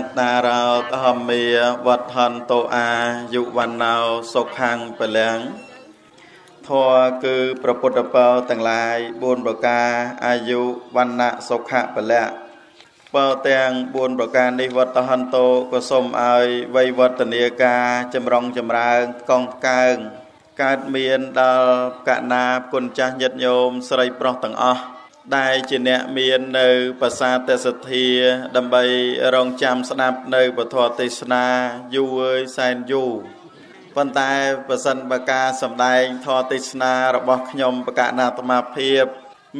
ចតារោធម្មាវត្ថន្តោអាយុវណ្ណោសុខੰបលាំងធម៌គឺប្រពុទ្ធបោទាំងឡាយ4ប្រការអាយុវណ្ណៈសុខៈពលៈបើទាំង4ប្រការនេះវត្តហន្តោក៏សូមឲ្យវ័យវឌ្ឍនាការចម្រុងចម្រើនកងកើងកើតមានដល់កណាគុណចាស់ញាតិញោមស្រីប្រុសទាំងអស់ ដែលជាអ្នកមាននៅប្រាសាទសទ្ធា ដើម្បីរងចាំស្ដាប់នៅពធទេសនាយូរអើយសែនយូរប៉ុន្តែប្រសិនបើការសម្ដែងធម៌ទេសនារបស់ខ្ញុំបកណាអាត្មាភាព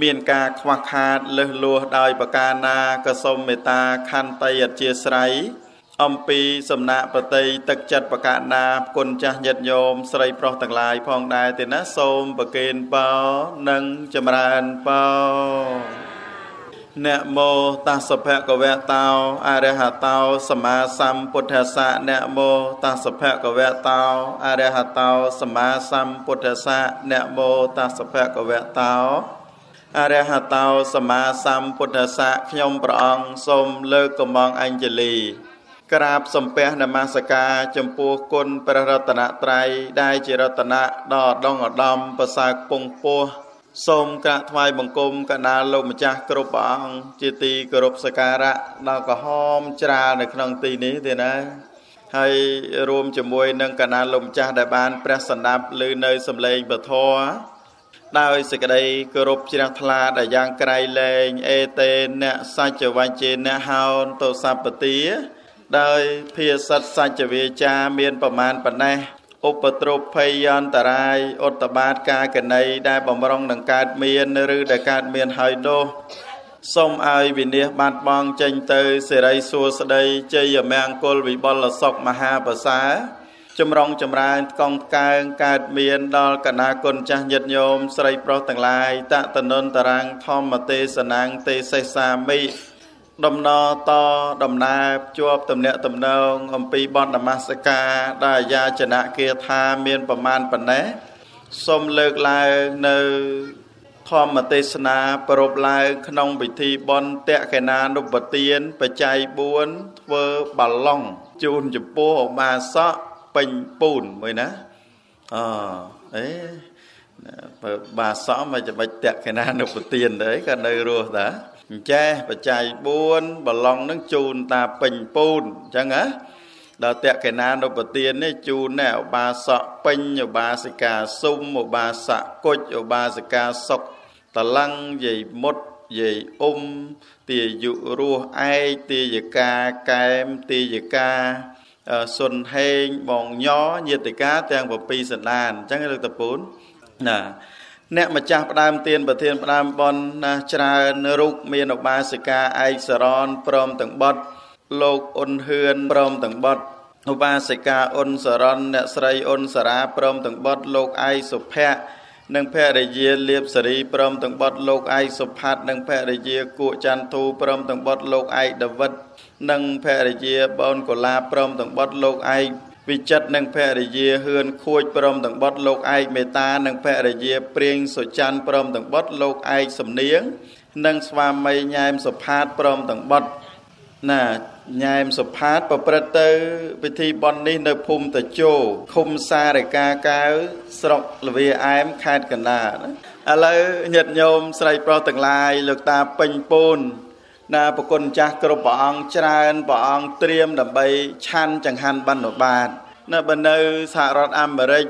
មានការខ្វះខាតលឹះលួសដោយប្រការណាក៏សូមមេត្តាខន្តីអធិស្ឋ័យ អំពីសំណាក់បតីទឹកចិត្តបកណាគុណចាស់ញាតិញោមស្រីប្រុសទាំងឡាយផងដែរទេណាសូមប្រគេនបោនិងចម្រើនបោនមោតស្សភគវៈតោអរហតោសម្មាសម្ពុទ្ធស្សៈនមោតស្សភគវៈតោអរហតោសម្មាសម្ពុទ្ធស្សៈនមោតស្សភគវៈតោអរហតោសម្មាសម្ពុទ្ធស្សៈខ្ញុំព្រះអង្គសូមលើកកំងអញ្ជលី ក្រាបសំពះនមស្ការចំពោះគុណព្រះរតនត្រ័យដែលជារតនៈដ៏ឧត្តមឧត្តមប្រសើរពងពោះសូមក្រាបថ្វាយបង្គំកណ្ដាលលោកម្ចាស់គ្រប់ព្រះអង្គជាទីគោរពសក្ការៈដល់ក្រហមច្រាលនៅក្នុងទីនេះទេណាហើយរួមជាមួយនឹងកណ្ដាលលោកម្ចាស់ដែលបានព្រះសន្តាប់ឮនៅសំឡេងពធដោយសេចក្តីគោរពជ្រះថ្លាដែលយ៉ាងក្រៃលែងអេតេអ្នកសច្ចវញ្ចេអ្នកហោនទោសពទា ដោយភាសិតសច្ចវាចាមានប្រមាណប៉ុណ្ណេះឧបទ្រពភ័យអន្តរាយឧត្តបាតកាកណីដែលបំរុងនឹងកើតមានឬដែលកើតមានហើយនោះសូមឲ្យវិនិច្ឆ័យបាត់បង់ចេញទៅសេរីសួស្តីជ័យមង្គលវិបុលសុខមហាប្រសាចម្រុងចម្រើនកងកើងកើតមានដល់កណាគុណចាស់ញាតិញោមស្រីប្រុសទាំងឡាយតតនុនតរាំងធម្មទេសនាងទេសសាមិ ដំណតដំណើរភ្ជាប់ទំនាក់ទំនងអំពីបននមស្ការដែលអាយាចនៈគាថាមានប្រមាណប៉ុណ្ណេះសូមលើកឡើងនៅធម្មទេសនាប្រពឡើងក្នុងពិធីបន់តេកេណានុបទានបច្ច័យ4ធ្វើបាឡុងជូនចំពោះឧបាសកពេញពូនមួយណាអអេបើបាសកមកច្បាច់តេកេណានុបទានទៅក៏នៅរស់តា អញ្ចេះបច្ច័យ4បឡុងនឹងជូនតាពេញពូនអញ្ចឹងណាដល់តេកេណានុបទាននេះជូនណែឧបាសកពេញឧបាសិកាសុំឧបាសកគុជឧបាសិកាសុកតឡੰងយាយមុតយាយអ៊ុំទាយុរស់ឯកទាយកាកែមទាយកាសុនហេងបងញញាតិកាទាំង7សន្តានអញ្ចឹងលើកតពូនណា អ្នកម្ចាស់ផ្ដើមទានប្រធានផ្ដើមបនណាច្រើនរូបមានឧបាសិកាឯកសរនព្រមទាំងបុត្រលោកអ៊ុនហឿនព្រមទាំងបុត្រឧបាសិកាអ៊ុនសរនអ្នកស្រីអ៊ុនសារាព្រមទាំងបុត្រលោកឯកសុភ័ក្រនិងភរិយាលៀបសេរីព្រមទាំងបុត្រលោកឯកសុផាត់និងភរិយាគួកច័ន្ទធូព្រមទាំងបុត្រលោកឯកដាវិតនិងភរិយាបូនកូឡាព្រមទាំងបុត្រលោកឯក វិចិត្រនិងភរិយាហឿនខួចព្រមទាំងបុត្រលោកឯកមេតានិងភរិយាព្រៀងសុច័ន្ទព្រមទាំងបុត្រលោកឯកសំនៀងនិងស្វាមីញ៉ែមសុផាតព្រមទាំងបុត្រណាញ៉ែមសុផាតប្រព្រឹត្តទៅពិធីបន់នេះនៅភូមិតជោឃុំសារិកាកាវស្រុកលវាអែមខេត្តកណ្ដាលឥឡូវញាតិញោមស្រីប្រុសទាំងឡាយលោកតាពេញពូន ណាប្រគុណចាស់គ្រប់ព្រះអង្គច្រើនព្រះអង្គត្រៀមដើម្បីឆាន់ចង្ហាន់បណ្ឌបាតនៅបើនៅសហរដ្ឋអាមេរិក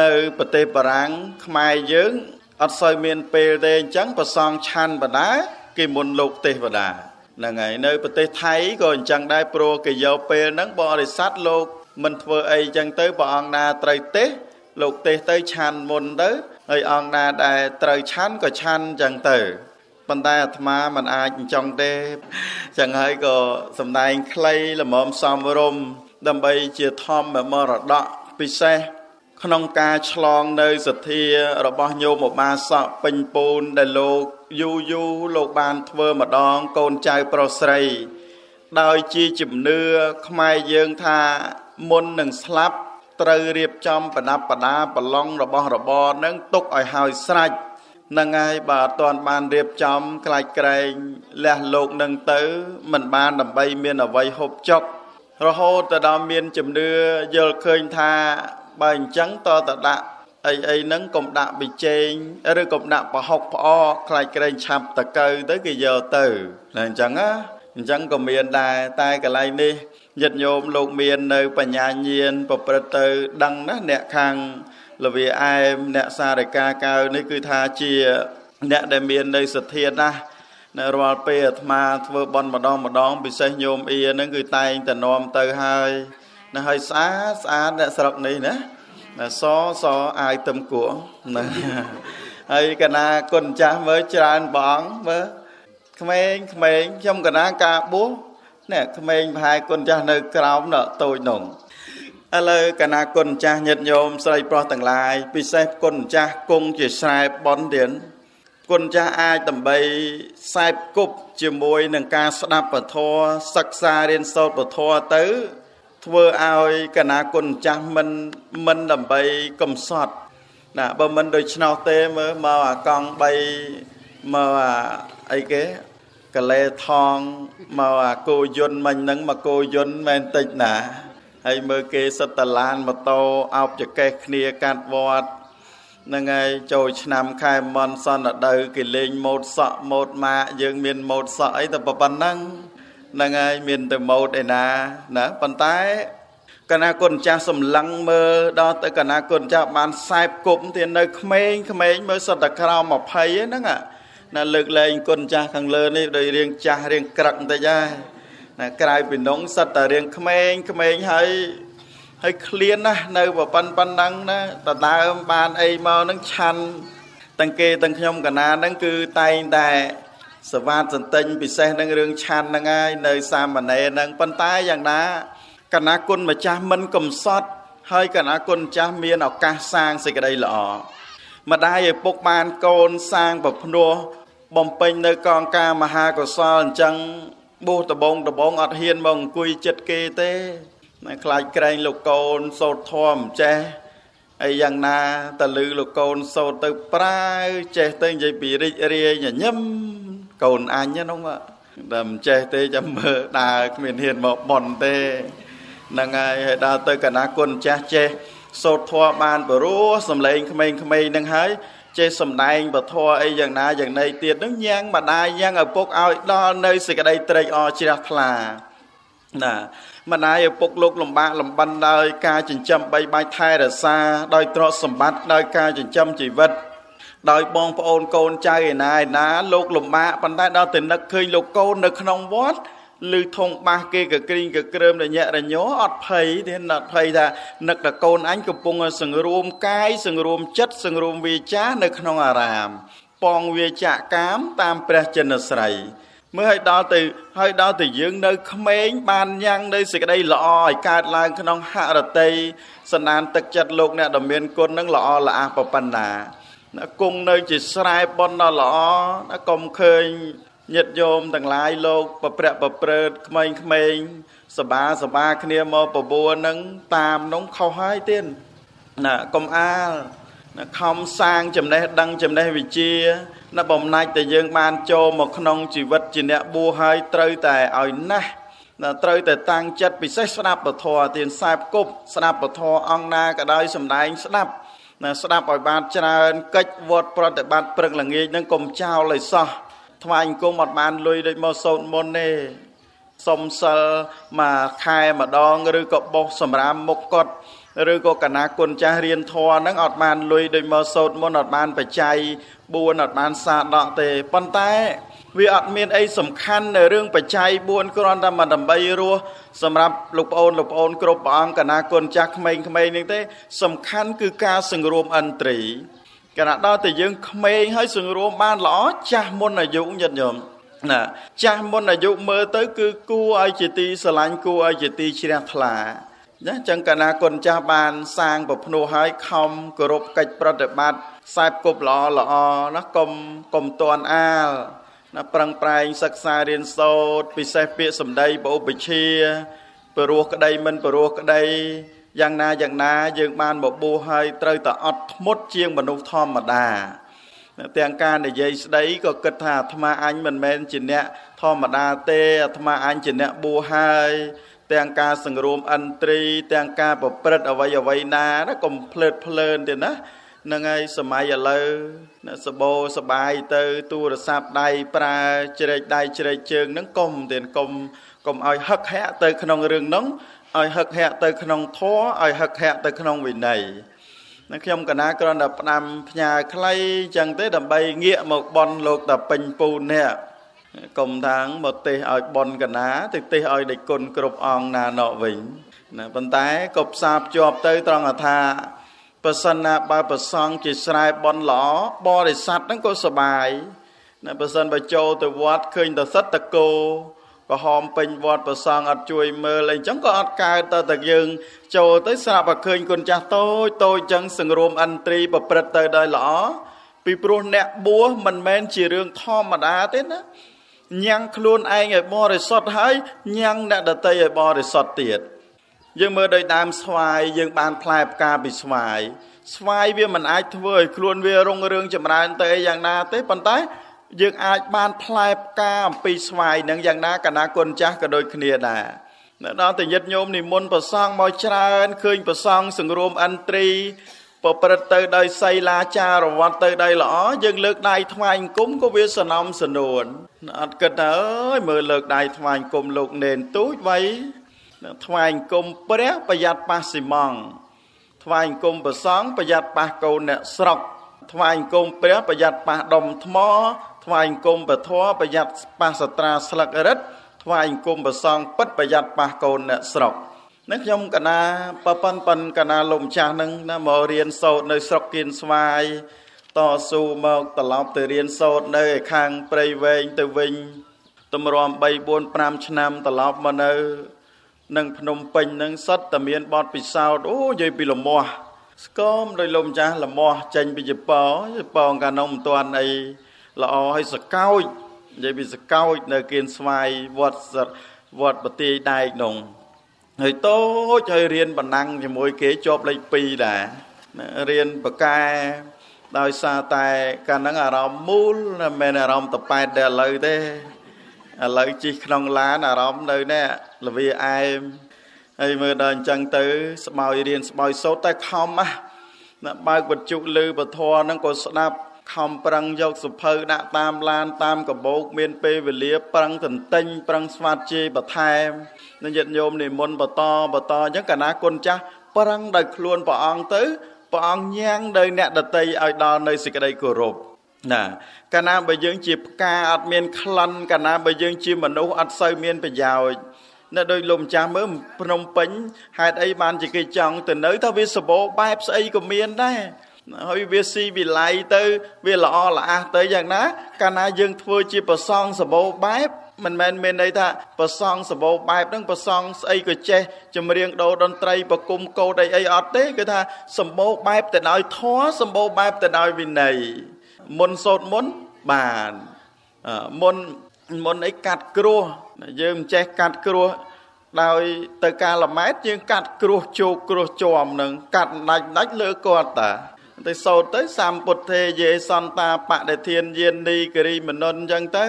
នៅប្រទេសបារាំងខ្មែរយើងអត់សូវមានពេលទេអញ្ចឹងប្រសងឆាន់បដាគេមុនលោកទេវតាហ្នឹងហើយនៅប្រទេសថៃក៏អញ្ចឹងដែរព្រោះគេយកពេលហ្នឹងបរិស័ទលោកមិនធ្វើអីអញ្ចឹងទៅព្រះអង្គណាត្រូវទេសលោកទេសទៅឆាន់មុនទៅហើយអង្គណាដែលត្រូវឆាន់ក៏ឆាន់អញ្ចឹងទៅ ប៉ុន្តែអាត្មាមិនអាចអញ្ចឹងទេចឹងហើយក៏សំដែងខ្លីល្មមសំរុំដើម្បីជាធម្មមរតកពិសេសក្នុងការឆ្លងនៅសទ្ធារបស់ញោមឧបាសកពេញពូនដែលលោកយូយូលោកបានធ្វើម្ដងកូនចៅប្រុសស្រី ដោយជាជំនឿខ្មែរយើងថាមុននឹងស្លាប់ត្រូវរៀបចំប្រដាប់ប្រដាប្រឡងរបស់របរនឹងទុកឲ្យហើយស្រេច នឹងហើយបើអត់ទាន់បានរៀបចំខ្លាចក្រែងលះលោកនឹងទៅមិនបានដើម្បីមានអវ័យហូបចុករហូតទៅដល់មានជំនឿយល់ឃើញថាបើអញ្ចឹងតតដាក់អីអីហ្នឹងកុំដាក់ប៊ីចេងឬកុំដាក់ប្រហុកផ្អកខ្លាចក្រែងឆាប់តកៅទៅគេយកទៅតែអញ្ចឹងណាអញ្ចឹងក៏មានដែរតែកន្លែងនេះញាតិញោមលោកមាននៅបញ្ញាញាណប្រព្រឹត្តទៅដឹងណាអ្នកខាង លវាអែមអ្នកសារកាកៅនេះគឺថាជាអ្នកដែលមាននៅសទ្ធាណាស់នៅរាល់ពេលអាត្មាធ្វើបន់ម្ដងម្ដងពិសេសញោមអ៊ីហ្នឹងគឺតែងតែនាំទៅហើយណាហើយស្អាតស្អាតអ្នកស្រុកនេះណាណាសសអាយទឹមគួរណាហើយកណាគុណចាស់មើលច្រើនបងមើលក្មេងក្មេងខ្ញុំកណាការបួសនេះក្មេងប្រហែលគុណចាស់នៅក្រោមណតូចនោះ ឥឡូវកណាគុណចាស់ញាតិញោមស្រីប្រុសទាំងឡាយពិសេសគុណចាស់គង់ជាស្រែបនទៀតគុណចាស់អាចដើម្បីខ្សែបគប់ជាមួយនឹងការស្ដាប់ពធសិក្សារៀនសូត្រពធទៅ ធ្វើឲ្យកណាគុណចាស់មិនមិនដើម្បីកំសត់ណាបើមិនដូច្នោះទេមើលមកអាកង់3មកអាអីគេកលេថងមកអាគោយន្តមិញហ្នឹងមកគោយន្តមែនតិចណា ហើយមើលគេសិតតឡានម៉ូតូអោបចកេះគ្នាកាត់វត្តហ្នឹងហើយចូលឆ្នាំខែមន់សន្តិដៅគេលេងម៉ូតសក់ម៉ូតម៉ាកយើងមានម៉ូតសក់អីតែប៉ុណ្ណឹងហ្នឹងហើយមានតែម៉ូតឯណាណាប៉ុន្តែកណាគុណចាស់សម្លឹងមើលដល់ទៅកណាគុណចាស់បានខ្សែបគប់ទៀតនៅក្មេងក្មេងមើលសតក្រោម20ហ្នឹងណាលើកលែងគុណចាស់ខាងលើនេះដោយរៀងចាស់រៀងក្រឹកបន្តិចហើយ ណាក្រៅពីនងសិតតែរៀងក្មេងក្មេងហើយហើយឃ្លានណាស់នៅប្រប៉ុណ្ប៉ុណ្ណឹងណាដដើមបានអីមកនឹងឆាន់ទាំងគេទាំងខ្ញុំកណានឹងគឺតែងតែសវាតសន្តិញពិសេសនឹងរឿងឆាន់ហ្នឹងហើយនៅសាមណេរហ្នឹងប៉ុន្តែយ៉ាងណាកណាគុណម្ចាស់មិនកំសត់ហើយកណាគុណម្ចាស់មានឱកាសសាងសេចក្តីល្អម្ដាយឪពុកបានកូនសាងប្រភ្នោះបំពេញនៅកងការមហាកុសលអញ្ចឹង បួសដបងដបងអត់ហ៊ានមកអង្គុយចិត្តគេទេណាខ្លាចក្រែងលោកកូនសោតធំចេះអីយ៉ាងណាតលឺលោកកូនសោតទៅប្រាវចេះទៅនិយាយពីរិចរាយញញឹមកូនអញហ្នឹងតែមិនចេះទេចាំមើលដើរគ្មានហ៊ានមកបន់ទេហ្នឹងហើយហើយដើរទៅកណាគុណចាស់ចេះសោតធម៌បានបរោះសំឡេងក្មេងៗហ្នឹងហើយ ចេះសំដែងពធអីយ៉ាងណាយ៉ាងណីទៀតនឹងញ៉ាំងម្ដាយញ៉ាំងឪពុកឲ្យដល់នៅសេចក្តីត្រេកអរជ្រះថ្លាណាម្ដាយឪពុកលោកលំបាកលំបិនដោយការចិញ្ចឹមបីបាច់ថែរក្សាដោយទ្រព្យសម្បត្តិដោយការចិញ្ចឹមជីវិតដោយបងប្អូនកូនចៅឯណាឯណាលោកលំបាកប៉ុន្តែដល់ទៅនឹកឃើញលោកកូននៅក្នុងវត្ត ឬធំបាសគេក៏ក្រៀងក៏ក្រើមរញ៉រញោអត់ភ័យទេអត់ភ័យថានឹកតែកូនអញកំពុងសង្រួមកាយសង្រួមចិត្តសង្រួមវាចានៅក្នុងអារាមប៉ងវាចាកាមតាមព្រះចិនស្រីមើលឲ្យដល់ទៅឲ្យដល់ទៅយើងនៅក្មេងបានញ៉ាំងនៅសេចក្តីល្អឲ្យកើតឡើងក្នុងហរតីសណ្ដានទឹកចិត្តលោកអ្នកដ៏មានគុណនឹងល្អល្អះប៉ុណ្ណាណាគង់នៅជាស្រែប៉ុនដ៏ល្អណាកុំឃើញ ញាតិញោមទាំងឡាយលោកប្រព្រឹត្តប្រព្រឹត្តក្មេងៗសបាសបាគ្នាមកបបួរនឹងតាមនោះខុសហើយទៀតណាកុំអាលណាខំសាងចំណេះដឹងចំណេះវិជ្ជាណាបំណាច់តែយើងបានចូលមកក្នុងជីវិតជាអ្នកបួសហើយត្រូវតែឲ្យណាស់ណាត្រូវតែតាំងចិត្តពិសេសស្ដាប់ពធទានខ្សែគប់ស្ដាប់ពធអង្គណាក៏ដោយសំដែងស្ដាប់ណាស្ដាប់ឲ្យបានច្រើនកិច្ចវត្តប្រតិបត្តិព្រឹកល្ងាចនឹងកុំចោលឲ្យសោះ ថ្វាយអង្គមអត់បានលុយដូចមកសូត្រមុនទេសុំសិលមួយខែម្ដងឬក៏បោះសម្រាមមុខគាត់ឬក៏កណាគុណចាស់រៀនធម៌ហ្នឹងអត់បានលុយដូចមកសូត្រមុនអត់បានបច្ច័យ4អត់បានសាដកទេប៉ុន្តែវាអត់មានអីសំខាន់នៅរឿងបច្ច័យ4គ្រាន់តែមកដើម្បីរស់សម្រាប់លោកប្អូនលោកប្អូនគ្រប់ព្រះអង្គកណាគុណចាស់ក្មេងៗនេះទេ សំខាន់គឺការសង្រួមអន្ត្រី គណៈដល់តែយើងក្មេងហើយសង្រួមបានល្អចាស់មុនអាយុញាតិញោមណាចាស់មុនអាយុមើលទៅ គឺគួរឲ្យជាទីស្រឡាញ់គួរឲ្យជាទីជ្រះថ្លាណាចឹងកាលណាគុណចាស់បានសាងប្រភ្នោះឲ្យខំគោរពកិច្ចប្រតិបត្តិខ្សែគប់ល្អល្អណាកុំកុំតន់អាលណាប្រឹងប្រែងសិក្សារៀនសូត្រពិសេសពាក្យសម្ដីបឧបជាព្រោះក្តីមិនព្រោះក្តី យ៉ាងណាយ៉ាងណាយើងបានមកបួសហើយត្រូវតែអត់ធ្មត់ជាងមនុស្សធម្មតាទាំងការនិយាយស្ដីក៏គិតថាអាត្មាអញមិនមែនជាអ្នកធម្មតាទេអាត្មាអញជាអ្នកបួសហើយទាំងការសង្រួមអន្ត្រី ទាំងការប្រព្រឹត្តអ្វីអ្វីណាណាកុំភ្លើតភ្លើនទេណានឹងហើយសម័យឥឡូវសបោសបាយទៅទូរស័ព្ទដៃប្រើជ្រែកដៃជ្រែកជើងនឹងកុំទេកុំកុំឲ្យហឹកហាក់ទៅក្នុងរឿងនោះ ឲ្យហឹកហាក់ទៅក្នុងធម៌ឲ្យហឹកហាក់ទៅក្នុងវិន័យនៅខ្ញុំកណាគ្រាន់តែផ្ដាំផ្ញើខ្លីចឹងទេដើម្បីងាកមកបន់លោកតាពេញពូននេះកុំថាងមកទេសឲ្យបនកណាទៅទេសឲ្យដេចគុណគ្រប់អង្គណាណោវិញណាប៉ុន្តែក៏ផ្សារភ្ជាប់ទៅត្រង់ថាប្រសិនណាបើប្រសងជាស្រែបនល្អបរិស័ទហ្នឹងក៏សុបាយណាប្រសិនបើចូលទៅវត្តឃើញតែសិតតកោ ក៏ហមពេញវត្តប្រសងអត់ជួយមើលអីចឹងក៏អត់កើតទៅតែយើង ចូលទៅស្រាប់តែឃើញគុណចាស់តូចតូចចឹងសង្រួមអន្ត្រីប្រព្រឹត្តទៅដោយល្អពីព្រោះអ្នកបួសមិនមែនជារឿងធម្មតាទេណាញ៉ាំងខ្លួនឯងឲ្យបរិសុទ្ធហើយញ៉ាំងអ្នកដតីឲ្យបរិសុទ្ធទៀតយើងមើលដោយដើមស្វាយយើងបានផ្លែផ្កាពីស្វាយស្វាយវាមិនអាចធ្វើឲ្យខ្លួនវារុងរឿងចម្រើនទៅអីយ៉ាងណាទេប៉ុន្តែ យើងអាចបានផ្លែផ្កាអំពីស្វាយនឹងយ៉ាងណាកណាគុណចាស់ក៏ដូចគ្នាដែរនៅដល់តែយិត្តញោមនិមន្តប្រសងមកច្រើនឃើញប្រសងសង្រួមអន្ត្រីប្រព្រឹត្តទៅដោយសីលាចារវត្តទៅដោយល្អយើងលើកដៃថ្វាយអង្គមក៏វាសនំសនួនអត់គិតថាអើយមើលលើកដៃថ្វាយអង្គមលោកនេនទូចវៃថ្វាយអង្គមព្រះប្រយ័ត្នប៉ះស៊ីម៉ងថ្វាយអង្គមប្រសងប្រយ័ត្នប៉ះកូនអ្នកស្រុកថ្វាយអង្គមព្រះប្រយ័ត្នប៉ះដុំថ្ម ថ្វាយអង្គមពធប្រយ័ត្នប៉ះសត្រាស្លឹករឹតថ្វាយអង្គមប្រសងពិតប្រយ័ត្នប៉ះកូនអ្នកស្រុកនឹងខ្ញុំកណាប៉ប៉ិនប៉ិនកណាលោកម្ចាស់នឹងណាមករៀនសូត្រនៅស្រុកគៀនស្វាយតស៊ូមកត្រឡប់ទៅរៀនសូត្រនៅឯខាងព្រៃវែងទៅវិញតម្រាំ3 4 5ឆ្នាំត្រឡប់មកនៅនឹងភ្នំពេញនឹងសិតតែមានបទពិសោធន៍អូនិយាយពីលមាស់ស្គមដោយលោកម្ចាស់លមាស់ចេញពីជប៉ុនជប៉ុនកាលនោះមិនទាន់អី ល្អឲ្យសកោចនិយាយពីសកោចនៅគៀនស្វាយវត្តវត្តបទាយដែកនោះហើយតូចហើយរៀនបណ្ណាំងជាមួយគេជាប់លេខ2ដែររៀនបកែដោយសារតែកាលហ្នឹងអារម្មណ៍មូលមិនមែនអារម្មណ៍តប៉ែតតែឥឡូវទេឥឡូវជិះក្នុងឡានអារម្មណ៍នៅនេះលវាអែមហើយមើលដល់អញ្ចឹងទៅ ស្បោយរៀនស្បោយសូត្រតែខំណាបើកបច្ចុលឺពធហ្នឹងក៏ស្ដាប់ ខំប្រឹងយកសុភៅដាក់តាមឡានតាមកបោកមានពេលវេលាប្រឹងទន្ទិញប្រឹងស្វាតជេរបន្ថែមនឹងញាតិញោមនិមន្តបន្តបន្តអញ្ចឹងកាលណាគុណចាស់ប្រឹងដោយខ្លួនព្រះអង្គទៅព្រះអង្គញ៉ាំងដោយអ្នកដតីឲ្យដល់នៅសេចក្តីគោរពណាកាលណាបើយើងជាផ្កាអត់មានក្លិនកាលណាបើយើងជាមនុស្សអត់សូវមានប្រយោជន៍នៅដោយលោកម្ចាស់មើលភ្នំពេញហេតុអីបានជាគេចង់ទៅនៅថាវាសបោបែបស្អីក៏មានដែរ ហើយវាស៊ីវិល័យទៅ វាល្អល្អះទៅយ៉ាងណា កាលណាយើងធ្វើជាប្រសងសបោបែបមិនមែនមានន័យថាប្រសងសបោបែបហ្នឹងប្រសងស្អីក៏ចេះចម្រៀងដូរតន្ត្រីប្រគំកោតអីអីអត់ទេគឺថាសម្បោបែបទៅដោយធម៌សម្បោបែបទៅដោយវិន័យមុនសូត្រមុនបានមុនមុនអីកាត់គ្រោះយើងមិនចេះកាត់គ្រោះដោយទៅការលម៉ែតយើងកាត់គ្រោះជោគគ្រោះជាប់នឹងកាត់ដាច់ដាច់លើគាត់តា ទៅសោតទៅសម្ពុទ្ធេយេសន្តាបដិធានយានីគិរីមនុនអញ្ចឹងទៅ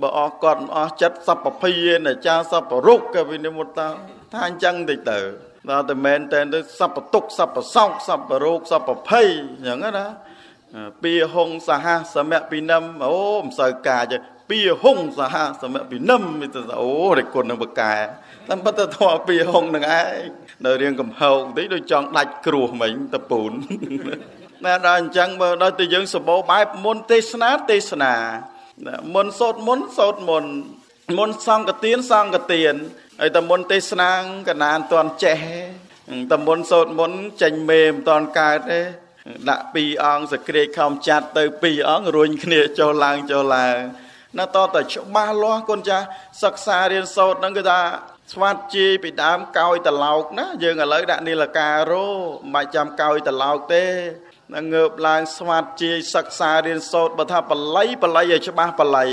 បើអស់គាត់អស់ចិត្តសពភិយអាចារ្យសពរុកក៏វិនិមុតថាថាអញ្ចឹងតិចទៅដល់តែមែនតែទៅសពទុកសពសោកសពរោគសពភ័យអញ្ចឹងណាពីហុងសហសមៈពីនឹមអូមិនសូវកាចពីហុងសហសមៈពីនឹមមានទៅអូរិគុណនឹងបកែ តាមពិតទៅធေါ်ពីហុងនឹងឯងនៅរៀងកំហោកតិចដូចចង់ដាច់គ្រោះមិញតពូនណាដល់អញ្ចឹងបើដល់តែយើងសម្បូរបែបមុនទេសនាទេសនាមុនសូត្រមុនសូត្រមុនមុនសង្កទានសង្កទានហើយតែមុនទេសនាកណានតន់ចេះតែមុនសូត្រមុនចេញមេមិនតន់កើតទេដាក់ពីរអង្គសក្រាចខំចាត់ទៅពីរអង្គរួញគ្នាចូលឡើងចូលឡើងណាតតតែច្បាស់លាស់គុណចាស់សិក្សារៀនសូត្រហ្នឹងគឺថា ស្វាត់ជាពីដើមកោយតឡោកណាយើងឥឡូវដាក់នីលការោមិនបាច់ចាំកោយតឡោកទេនឹងងើបឡើងស្វាត់ជាសិក្សារៀនសូត្របើថាបល័យបល័យឲ្យច្បាស់បល័យ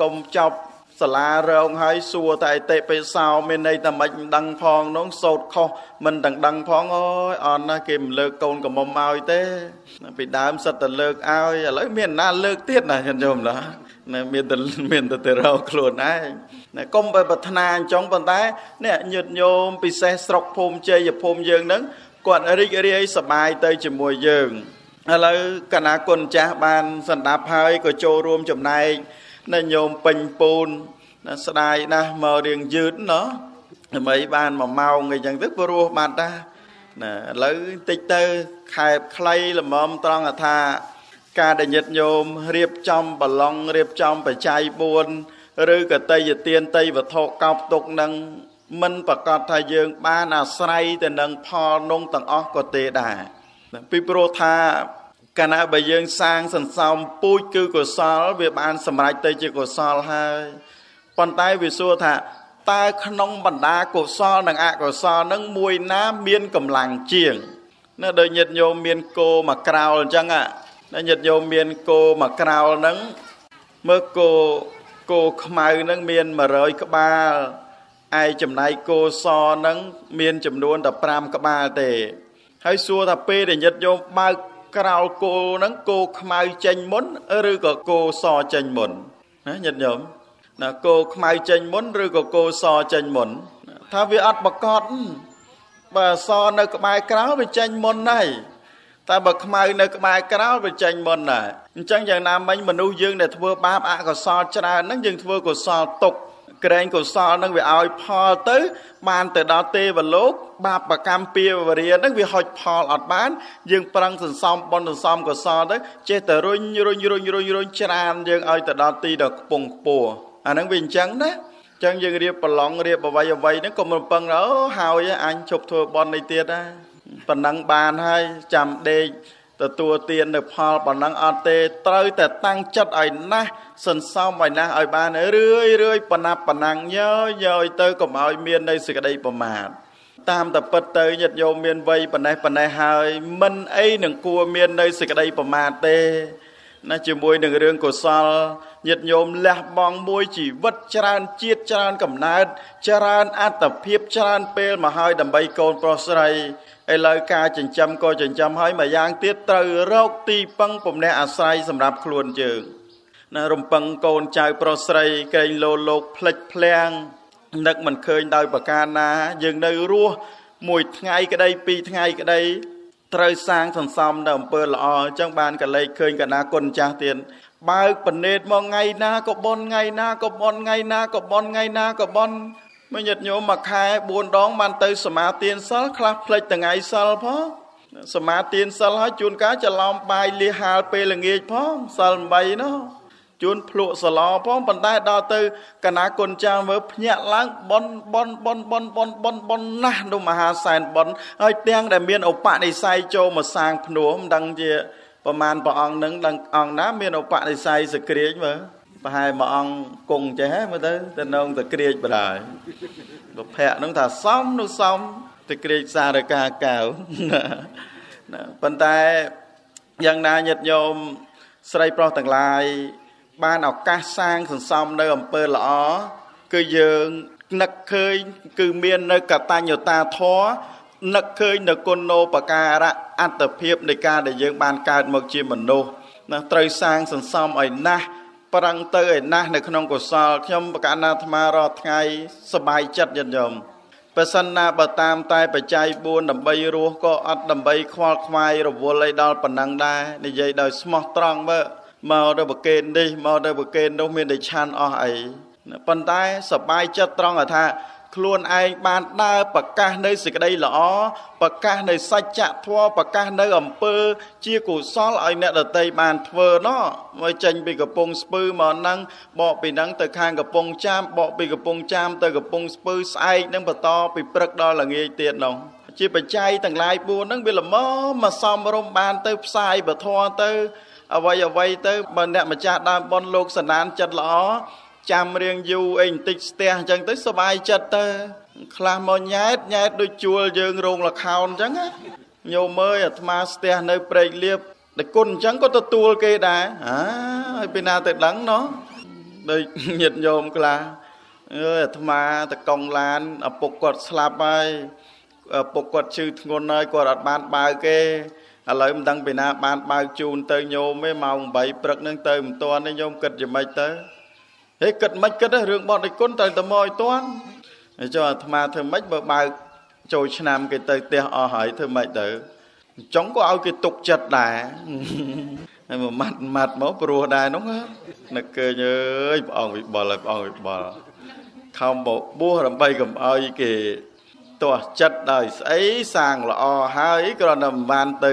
កុំចប់សាលារងហើយសួរតែអតិពិសោមានន័យតែមិនដឹងផងនោះសោតខុសមិនទាំងដឹងផងអូយអន់ណាគេមិនលើកកូនកំមុំឲ្យទេពីដើមសិតតែលើកឲ្យឥឡូវមានណាលើកទៀតណាខ្ញុំយល់ណាណាមានតែមានតែទៅរកខ្លួនឯង ណាកុំไปប្រាថ្នាអញ្ចឹងប៉ុន្តែអ្នកញាតញោមពិសេសស្រុកភូមិជ័យភូមិយើងហ្នឹងគាត់រីករាយសប្បាយទៅជាមួយយើងឥឡូវកណាគុណចាស់បានសន្តាប់ហើយក៏ចូលរួមចំណែកនៅញោមពេញពូនណាស្ដាយណាស់មករៀងយឺតណោះដើម្បីបាន1ម៉ោងអីចឹងទៅព្រោះបាត់តាណាឥឡូវតិចទៅខែបខ្លីល្មមត្រង់ថា ការដែលញាតញោមរៀបចំបឡុងរៀបចំបច្ច័យ4 ឬកតេយទានតៃវត្ថុកោបទុកនឹងមិនប្រកាសថាយើង បានអាស្រ័យទៅនឹងផលនងទាំងអស់ក៏ទេដែរពីព្រោះថាកាលណាបើយើងសាងសន្សំពូជគឺកុសល វាបានសម្រេចទៅជាកុសលហើយប៉ុន្តែវាសួរថាតើក្នុងបណ្ដាកុសលនិងអកុសលនឹងមួយណាមានកម្លាំងជាងនៅដូចញាតិញោមមានគោមកក្រោលអញ្ចឹងណាញាតិញោមមានគោមកក្រោលហ្នឹងមើលគោ គោខ្មៅហ្នឹងមាន100ក្បាលឯចំណែកគោសហ្នឹងមានចំនួនតែ5ក្បាលទេ ហើយសួរថាពេលដែលញាតិញោមបើកក្រោលគោហ្នឹងគោខ្មៅចេញមុនឬក៏គោសចេញមុនណាញាតិញោមណាគោខ្មៅចេញមុនឬក៏គោសចេញមុនថាវាអត់ប្រកបបើសនៅក្បែរក្រោលវាចេញមុនហើយ តែបើខ្មៅនៅក្បែរក្រោលវាចេញមុនដែរអញ្ចឹងយ៉ាងណាមិញមនុស្សយើងដែលធ្វើបាបអកុសលច្រើនហ្នឹងយើងធ្វើកុសលຕົកក្រែងកុសលនឹងវាឲ្យផលទៅ បានទៅដល់ទេវលោក បាបកម្មពីវរានឹងវាហុចផលអត់បាន យើងប្រឹងសន្សំបុណ្យសន្សំកុសលទៅចេះតែរុញរុញរុញរុញរុញច្រើនយើងឲ្យទៅដល់ទីដ៏ខ្ពង់ខ្ពស់អាហ្នឹងវាអញ្ចឹងណាចឹងយើងរៀបប្រឡងរៀបអ្វីអ្វីហ្នឹងក៏មិនពឹងអូហើយអញជប់ធ្វើបន់នេះទៀតណា ប៉ុណ្ណឹងបានហើយចាំដេកទទួលទាននៅផលប៉ុណ្ណឹងអត់ទេត្រូវតែតាំងចិត្តឲ្យណាស់សន្សំឲ្យណាស់ឲ្យបានរឿយរឿយប៉ុណ្ណាប៉ុណ្ណឹងយោយោទៅកុំឲ្យមាននៅសេចក្តីប្រមាទតាមតពិតទៅញាតិញោមមានវ័យប៉ុណ្ណេះប៉ុណ្ណេះហើយមិនអីនឹងគួរមាននៅសេចក្តីប្រមាទទេណាជាមួយនឹងរឿងកុសលញាតិញោមលះបង់មួយជីវិតច្រើនជាតិច្រើនកំណើតច្រើនអត្តភាពច្រើនពេលមកហើយដើម្បីកូនប្រុសស្រី ឥឡូវការចិញ្ចឹមក៏ចិញ្ចឹមហើយមួយយ៉ាងទៀតត្រូវរកទីពឹងពំនះអាស្រ័យសម្រាប់ខ្លួនយើងណារំពឹងកូនចៅប្រុសស្រីកេងលោលោកផ្លិចផ្លាំងនឹកមិនឃើញដោយប្រការណា យើងនៅរស់មួយថ្ងៃក្តីពីរថ្ងៃក្តីត្រូវសាងសន្សំនៅអំពើល្អអញ្ចឹងបានកលេចឃើញកណាគុណចាស់ទៀតបើកបណេតមកថ្ងៃណាក៏បនថ្ងៃណាក៏បនថ្ងៃណាក៏បនថ្ងៃណាក៏បន មកញាតញោមមួយខែ4ដងបានទៅសមាទានសិលខ្លះផ្លេចថ្ងៃសិលផងសមាទានសិលហើយជួនកាលច្រឡំបាយលះហាលពេលល្ងាចផងសិល8នោះជួនភ្លក់សឡផងប៉ុន្តែដល់ទៅកណាគុណចាស់មើលភ្ញាក់ឡើងបនបនបនបនបនបនបនណាស់នោះមហាសែនបនហើយទាំងដែលមានឧបនិស្ស័យចូលមកសាងភ្នោះមិនដឹងជាប្រមាណព្រះអង្គនឹងដឹងអង្គណាមានឧបនិស្ស័យសក្រាចមើល ប្រហែលមួយអង្គគង់ចេះហ៎មើលទៅទៅនងតក្រាចបដាលោកភ័ក្រនឹងថាសំនោះសំតក្រាចសារកាកៅណាប៉ុន្តែយ៉ាងណាញាតិញោមស្រីប្រុសទាំងឡាយបានឱកាសសាងសន្សំនៅអំពើល្អគឺយើងនឹកឃើញគឺមាននៅកតញ្ញតាធម៌នឹកឃើញនៅគុណោបការៈអត្តភាពនៃការដែលយើងបានកើតមកជាមនុស្សណាត្រូវសាងសន្សំឲ្យណាស់ ប្រឹងទៅឲ្យណាស់នៅក្នុងកុសលខ្ញុំបកណ្ណាអាត្មារាល់ថ្ងៃសบายចិត្តយន្តយមបើសិនណាបើតាមតែបច្ច័យ4ដើម្បីរស់ក៏អត់ដើម្បីខ្វល់ខ្វាយរវល់អីដល់ប៉ុណ្ណឹងដែរនិយាយដោយស្មោះត្រង់មើលមកទៅប្រកេននេះមកទៅប្រកេននោះមានតែឆានអស់អីប៉ុន្តែសបាយចិត្តត្រង់ថា ខ្លួនឯងបានដើរប្រកាសនៅសេចក្តីល្អប្រកាសនៅសច្ចធម៌ប្រកាសនៅអំពើ ជាកុសលឲ្យអ្នកដតីបានធ្វើណោះមកចេញពីកំពង់ស្ពឺមកហ្នឹងបកពីហ្នឹងទៅខាងកំពង់ចាមបកពីកំពង់ចាមទៅកំពង់ស្ពឺស្អែកហ្នឹងបន្តពីព្រឹកដល់ល្ងាចទៀតនោះជាបច្ច័យទាំងឡាយ4ហ្នឹងវាល្មមមកសំរុំបានទៅផ្សាយពធទៅអ្វីអ្វីទៅបើអ្នកម្ចាស់ដើមបនលោកសណានចិត្តល្អ ចាំរៀងយូរអីបន្តិចស្ទះអញ្ចឹងទៅសុបាយចិត្តទៅខ្លះមកញ៉ែតញ៉ែតដូចជួលយើងរោងលខោនអញ្ចឹងណាញោមមើលអាត្មាស្ទះនៅព្រែកលៀបតែគុណអញ្ចឹងក៏ទទួលគេដែរអាហើយពីណាទៅដឹងណោះដូចញាតិញោមខ្លះអើយអាត្មាតកង់ឡានឪពុកគាត់ស្លាប់ហើយឪពុកគាត់ឈឺធ្ងន់ហើយគាត់អត់បានបើកទេឥឡូវមិនដឹងពីណាបានបើកជូនទៅញោមឯម៉ោង8ព្រឹកនឹងទៅមិនទាន់ទេញោមគិតយ៉ាងម៉េចទៅ ហេគិតមិនគិតរឿងបត់ឯគុណត្រូវតែមកឲ្យទាន់ចុះអាត្មាធ្វើម៉េចបើបើកចូលឆ្នាំគេទៅផ្ទះអស់ហើយធ្វើម៉េចទៅអញ្ចឹងក៏ឲ្យគេទុកចិត្តដែរហើយមួយម៉ាត់ម៉ាត់មកព្រោះដែរនោះនឹកឃើញអើយព្រះអង្គវិបុលហើយព្រះអង្គវិបុលខំបបួសដើម្បីកុំឲ្យគេទាស់ចិត្តដោយស្អីសាងល្អហើយគ្រាន់តែមិនបានទៅ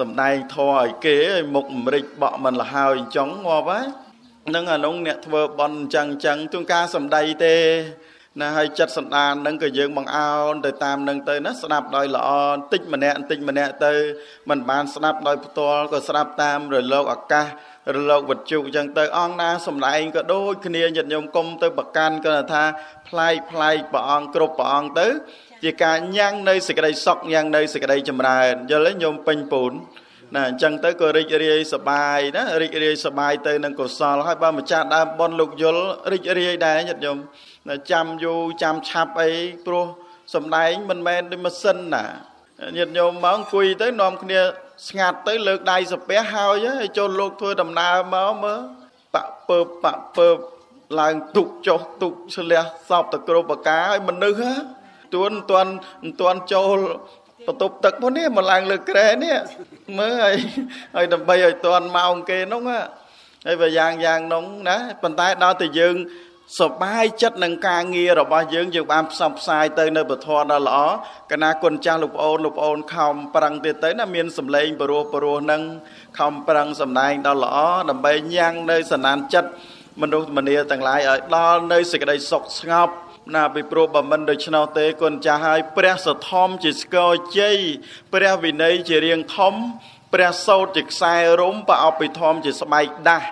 សំដែងធម៌ឲ្យគេឲ្យមុខអំរិចបក់មិនលហើយអញ្ចឹងងាប់ហើយ នឹងអានោះអ្នកធ្វើបន់អញ្ចឹងអញ្ចឹងទងការសំដីទេណាហើយចិត្តសន្តាននឹងក៏យើងបង្អោនទៅតាមនឹងទៅណាស្ដាប់ដោយល្អបន្តិចម្នាក់បន្តិចម្នាក់ទៅมันបានស្ដាប់ដោយផ្ទាល់ក៏ស្ដាប់តាមរលកអាកាសរលកវត្ថុអញ្ចឹងទៅអង្គណាសំដែងក៏ដូចគ្នាញាតិញោមគុំទៅប្រកាន់ក៏ថាប្លែកប្លែកព្រះអង្គគ្រប់ព្រះអង្គទៅ ជាការញ៉ាំងនៅសេចក្តីសុខញ៉ាំងនៅសេចក្តីចម្រើនយល់ទេញោមពេញពូន ណាអញ្ចឹងទៅក៏រីករាយសបាយណារីករាយសបាយទៅនឹងកុសលហើយបើម្ចាស់ដើមបនលោកយល់រីករាយដែរញាតិញោមចាំយូរចាំឆាប់អីព្រោះសំដែងមិនមែនដូចម៉ាស៊ីនណាញាតិញោមមកអង្គុយទៅនាំគ្នាស្ងាត់ទៅលើកដៃសាពះហើយហើយចូលលោកធ្វើដំណើរមកមើលបាក់ពើបាក់ពើឡើងទុកចុះទុកឆ្លះសពតក្របបកាឲ្យមនុស្សហ៎ទួនមិនទាន់មិនទាន់ចូលបន្ទប់ទឹកមកនេះមកឡើងលើក្រែនេះ មើលឲ្យឲ្យដើម្បីឲ្យទាន់ម៉ោងគេនោះហើយបើយ៉ាងយ៉ាងនោះណាប៉ុន្តែដល់តែយើងសបាយចិត្តនឹងការងាររបស់យើងយើងបានផ្សព្វផ្សាយទៅនៅពធដ៏ល្អកណាគុណចាស់លោកប្អូនលោកប្អូនខំប្រឹងទៀតទៅណាមានសម្លេងបរោះបរោះនឹងខំប្រឹងសម្ដែងដ៏ល្អដើម្បីញ៉ាំងនៅសណានចិត្តមនុស្សម្នាទាំងឡាយឲ្យដល់នៅសេចក្តីសុខស្ងប់ ណាពីព្រោះបើមិនដូច្នោះទេគុណចាស់ហើយព្រះសធម្មជាស្គរជ័យព្រះវិន័យជារៀងធំ ព្រះសោតជាខ្សែរុំប្រអប់ពិធម្មជាស្បែកដាស់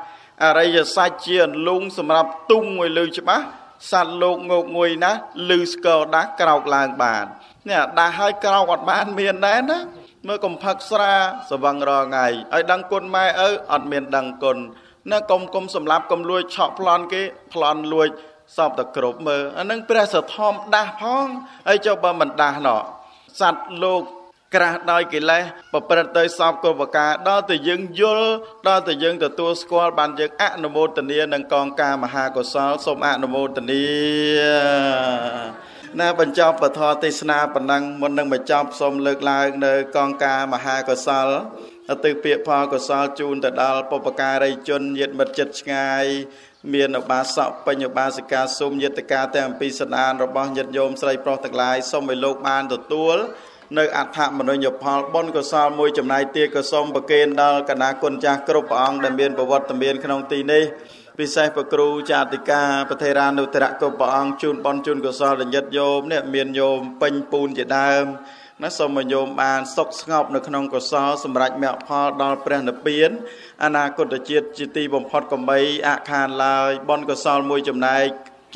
អរិយសច្ចជាអន្លូងសម្រាប់ទុំមួយលើច្បាស់សត្វលោកងោកងុយណាលឺស្គរដាស់ក្រោកឡើងបាននេះដាស់ឲ្យក្រោកអត់បានមានដែរណាមើលកំផឹកស្រាសវឹងរងៃឲ្យដឹងគុណម៉ែឪអត់មានដឹងគុណណាកុំកុំសម្លាប់កុំលួចឆក់ប្លន់គេប្លន់លួច សពតែគ្រប់មើលអានឹងព្រះសធម្មដាស់ផងហើយចុះបើមិនដាស់ណោះសត្វលោកក្រាស់ដោយកិលេសប្រព្រឹត្តទៅសពគ្រប់ប្រការដល់តែយើងយល់ដល់តែយើងទទួលស្គាល់បានយើងអនុមោទនានឹងកងការមហាកុសលសូមអនុមោទនាណាបញ្ចប់ពធទេសនាប៉ុណ្ណឹងមុននឹងបញ្ចប់សូមលើកឡើងនៅកងការមហាកុសលទៅពាក្យផលកុសលជូនទៅដល់បុព្វការីជនញាតិមិត្តចិត្តឆ្ងាយ មានឧបាសកបញ្ញឧបាសិកាសូមយត្តកាទាំងអំពីសន្តានរបស់ញាតិញោមស្រីប្រុសទាំងឡាយសូមឲ្យលោកបានទទួលនៅអដ្ឋមនុញ្ញផលបុណ្យកុសលមួយចំណាយទៀតក៏សូមប្រគេនដល់គណៈគុណចាស់គ្រប់ព្រះអង្គដែលមានប្រវត្តិមានក្នុងទីនេះពិសេសប្រគ្រូចាតិកាប្រធេរានុត្រៈគ្រប់ព្រះអង្គជូនបុណ្យជូនកុសលដល់ញាតិញោមនេះមានញោមពេញពូនជាដើម ណាសូមឲ្យញោមបានសុខស្ងប់នៅក្នុងកុសលសម្រាប់មគ្គផលដល់ព្រះនិព្វានអនាគតជាតិជាទីបំផុតកំបីអខានឡើយបុណ្យកុសលមួយចំណែក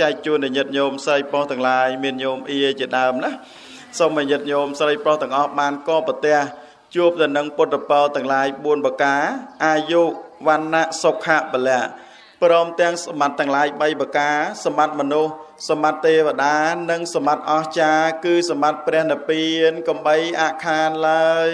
ចែកជូនដល់ញាតិញោមស្រីប្រុសទាំងឡាយមានញោមអ៊ីជាដើមណាសូមឲ្យញាតិញោមស្រីប្រុសទាំងអស់បានកប្រទះជួបទៅនឹងពុទ្ធពរទាំងឡាយ4ប្រការអាយុវណ្ណៈសុខៈបលៈព្រមទាំងសម្បត្តិទាំងឡាយ3ប្រការសម្បត្តិមនុស្ស សម្បត្តិទេវតានិងសម្បត្តិអស្ចារ្យគឺសម្បត្តិព្រះនិព្វានកំបីអខានឡើយ